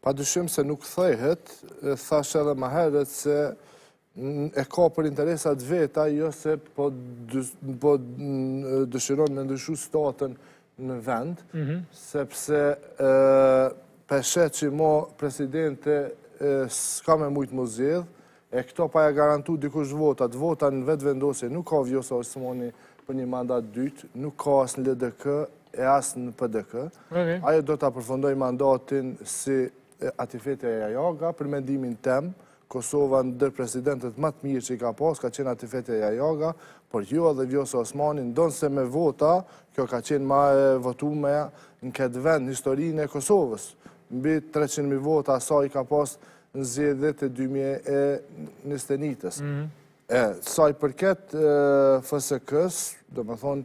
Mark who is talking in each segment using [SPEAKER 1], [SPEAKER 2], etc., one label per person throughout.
[SPEAKER 1] Padyshim se nuk thehet, thash edhe ma herët se e ka për interesat e veta, jo se po, po dëshiron me ndryshu situatën në vend, mhm. sepse e, pe sheh që mo presidente s'ka me mujtë m'u zgjedhë, E këto pa ja garantu dikush votat, vota në Vetëvendosje nuk ka Vjosa Osmani për një mandat të dytë, nuk ka as në LDK e as në PDK. Ajo do ta përfundojë mandatin si Atifete Jahjaga, për mendimin tem, Kosova ndër presidentët ma të mirë që i ka pas ka qenë Atifete Jahjaga, por jo edhe Vjosa Osmani, ndonëse me vota kjo ka qenë ma e votumja në këtë vend, në historinë e Kosovës, mbi treqind mijë vota sa i ka pas në zgjedhjet e dy mijë e njëzet e një-shit. Sa i përket FSK-s, domethonë,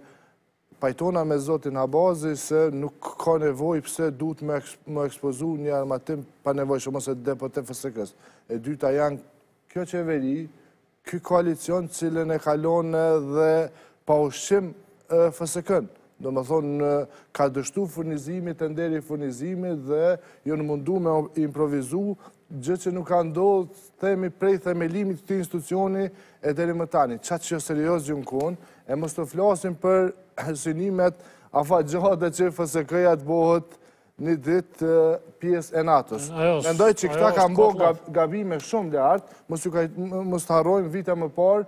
[SPEAKER 1] pajtona me zotin Abazi se nuk ka nevojë pse duhet me u ekspozu një armatim panevojshëm ose depot e FSK-s. E dyta janë kjo qeveri, Ky koalicion i cili e ka lon edhe pa ushqim FSK-në, domethonë ka dështu furnizimi, tenderi i furnizimit dhe jonë mundu me improvizu gjë që nuk ka ndodhë të themi prej themelimit të këtij institucioni e deri më tani. Qaq joseriozë jonë konë, e mos të flasim për synimet afatgjata që FSK-ja të bohet Një ditë pjesë e NATO-s. Mendoj që këta kanë bo gabime shumë larg, mos të harrojmë vite më parë,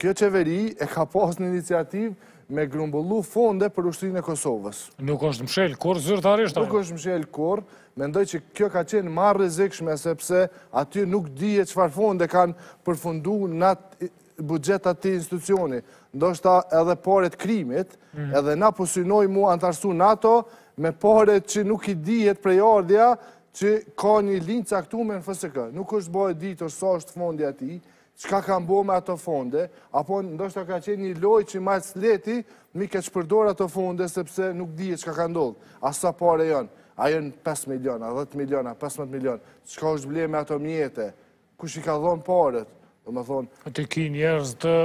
[SPEAKER 1] kjo qeveri e ka pas një iniciativë me grumbullu fonde për ushtrinë e Kosovës.
[SPEAKER 2] Nuk është mshel kurrë zyrtarisht ajo?
[SPEAKER 1] Nuk është mshel kurrë, mendoj që kjo ka qenë ma e rrezikshme, sepse aty nuk dihet çfarë fonde kanë përfundu në atë buxhet të atij institucioni, ndoshta edhe paret e krimit, mhm. edhe na po synojmë m'u anëtarësu në NATO me pare që nuk i dihet prejardhja që ka një linjë të caktume në FSK. Nuk është bo e ditur sa është fondi aty, çka kanë bo me ato fonde, apo ndoshta ka qenë një lojë që ma së lehti m'i keqpërdor ato fonde sepse nuk dihet çka ka ndodhë. A sa pare janë? A janë 5 miliona, 10 miliona, 15 miliona? Çka është ble me ato mjete? Kush i ka dhonë paret, domethonë...
[SPEAKER 2] Ti ki njerëz të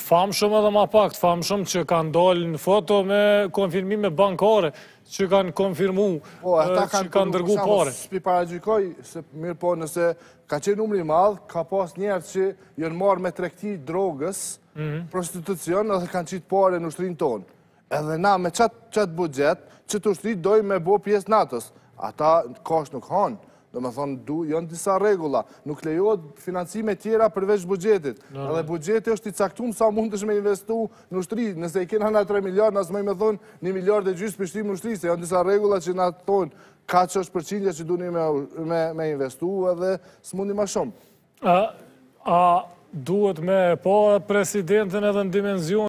[SPEAKER 2] famshëm edhe ma pak të famshëm që kanë dalë në foto me konfirmime bankare, që kanë konfirmu, po, që kanë dërgu pare.
[SPEAKER 1] S'po i paragjykoj, se mirëpo nëse ka qenë numri i madh, ka pas njerëz që janë marrë me tregti të drogës, mhm. prostitucion, edhe kanë qitë pare në ushtrinë tonë. Edhe na me qat qat buxhet që ushtrinë dojmë me bo pjesë t'NATO-s. Ata kesh nuk hanë. Do me thonë, du, janë disa rregulla. Nuk lejohet financime tjera përveç buxhetit. Edhe buxheti është i caktum sa mundesh me investu në ushtri. Nëse i kena nga 3 miliard, s'mujmë me thonë, një miliard e gjysë po shtim në ushtri, se janë disa rregulla që na thonë, kaq është përqindja që duni me investu edhe s'mundni ma shumë.
[SPEAKER 2] A duhet me pa presidentin edhe në dimenzion?